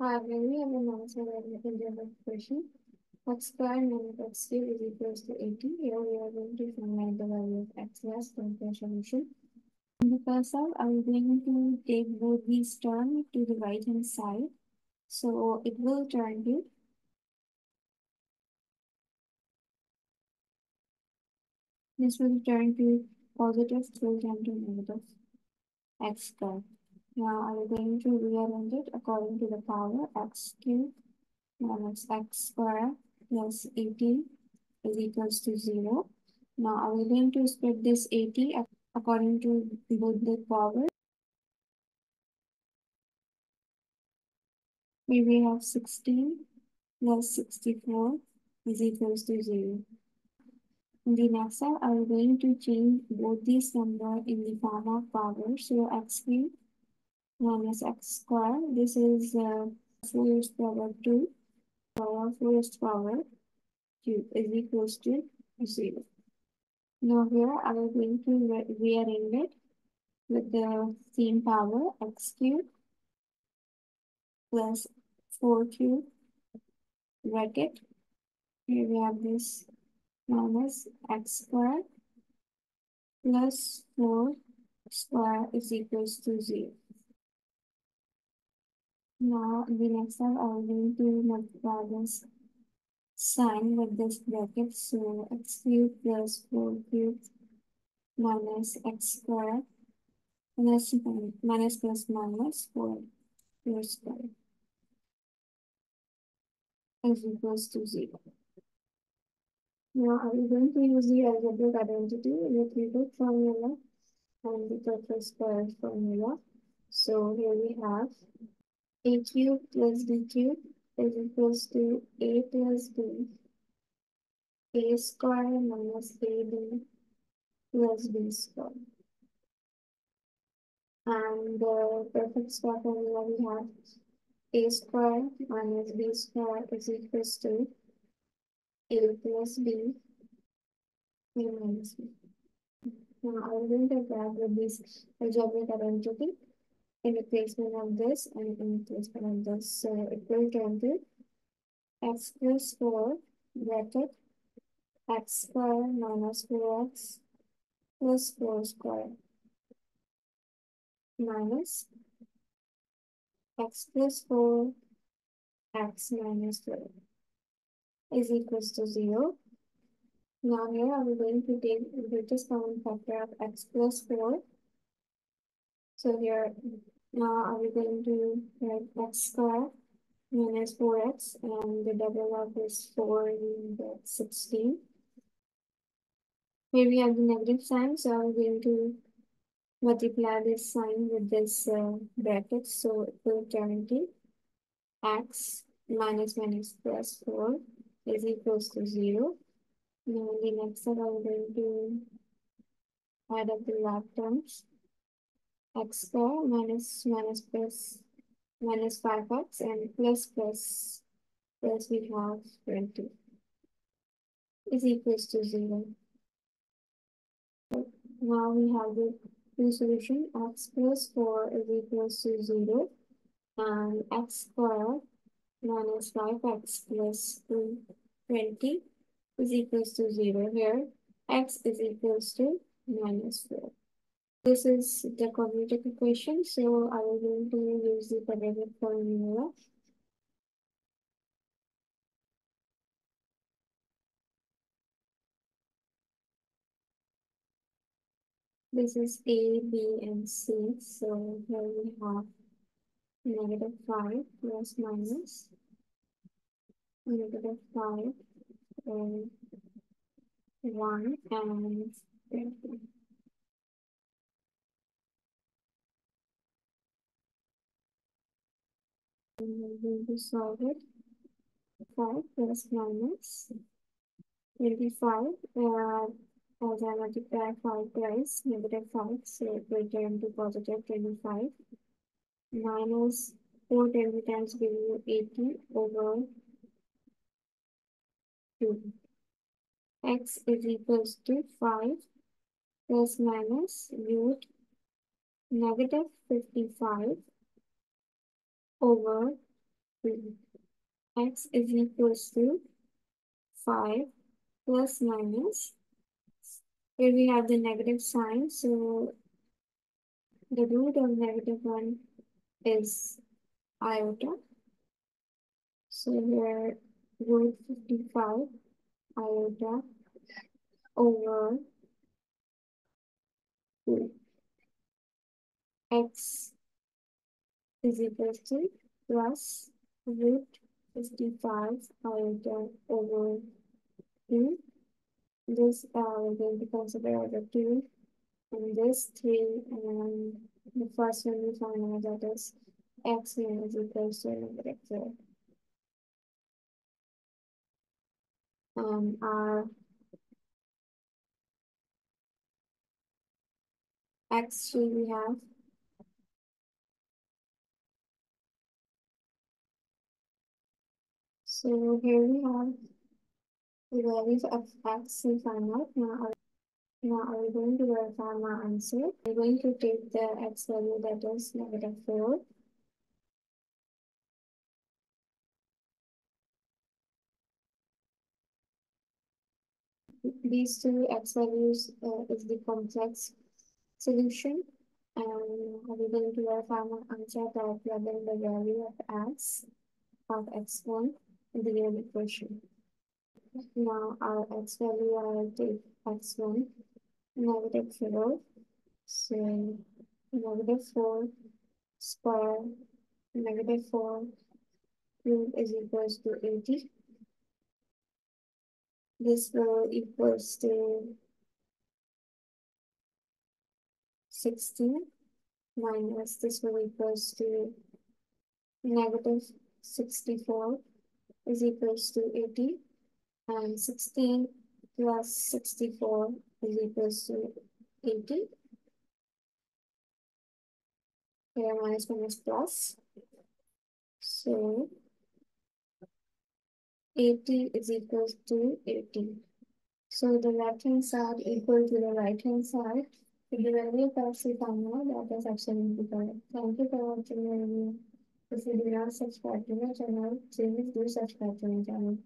Hi, when we have an answer in the question, x squared minus x cubed is equals to 80. Here we are going to find the value of x less from the solution. In the first step, I'm going to take both these terms to the right hand side. So it will turn to this will turn to positive will turn to negative x squared. Now I'm going to rearrange it according to the power x cubed minus x squared plus 18 is equals to 0. Now I'm going to split this 80 according to both the power. Here we have 16 plus 64 is equals to 0. In the next step, I'm going to change both these numbers in the form of power. So x cubed minus x squared. This is uh, 4 raised power 2 power 4 raised power cube is equals to 0. Now here I am going to rearrange it with the same power x cubed plus 4 cube bracket. Here we have this minus x squared plus 4 square is equals to 0. Now, the next step, I am going to multiply this sign with this bracket. So, x cubed plus 4 cubed minus x squared minus, minus plus minus 4 4 squared is equals to 0. Now, I am going to use the algebraic identity, the three formula, and the total square formula. So, here we have a cube plus b cube is equals to a plus b a square minus ab plus b square. And the perfect square formula we have a square minus b square is equals to a plus b minus b. Now going to grab with this algebraic identity in replacement of this and in replacement of this. So it will turn to x plus 4 bracket x square minus 4x plus 4 square minus x plus 4 x minus 4 is equals to 0. Now here I am going to take the greatest common factor of x plus 4 so here now I'm going to write x squared minus 4x and the double of is 4 and 16. Here we have the negative sign, so I'm going to multiply this sign with this uh, bracket, so it will turn to x minus minus plus 4 is equals to 0. Now the next step, I'm going to add up the log terms x square minus minus plus minus 5x and plus plus plus we have 20 is equals to 0. now we have the new solution x plus 4 is equals to 0 and x square minus 5x plus 20 is equals to 0 here x is equals to minus 4. This is the quadratic equation, so I will going to use the quadratic formula. This is A, B, and C. So here we have negative 5 plus minus negative 5 and 1 and 20. I'm going to solve it. 5 plus minus 25. Uh, as I multiply 5 twice, negative 5, so it will turn to positive 25. Minus 4 20 times give you 80 over 2. x is equals to 5 plus minus root negative 55 over 3. x is equals to 5 plus minus. Here we have the negative sign, so the root of negative 1 is iota. So here root 55 iota over 2. x is equal to plus root 55 iota over 2. This uh, we're going to consider a 2 and this 3 and the first one we found out that is x is equal to negative 4. Um, our x3 we have So here we have the values of x we find out. Now, now are we going to verify my answer? We're going to take the x value that is negative 4. These two x values uh, is the complex solution. And we're going to verify my answer by plugging the value of x of x1 in the equation. Now our x value are take x1 negative 4. So negative 4 square negative 4 cube is equals to 80. This will equals to 16 minus this will equals to negative 64 is equals to 80 and 16 plus 64 is equals to 80. Here minus minus plus. So 80 is equals to 80. So the left hand side equal to the right hand side. If the value of unknown, that is absolutely correct. Thank you for watching my video. Not subscribe to my channel, please do subscribe to my channel.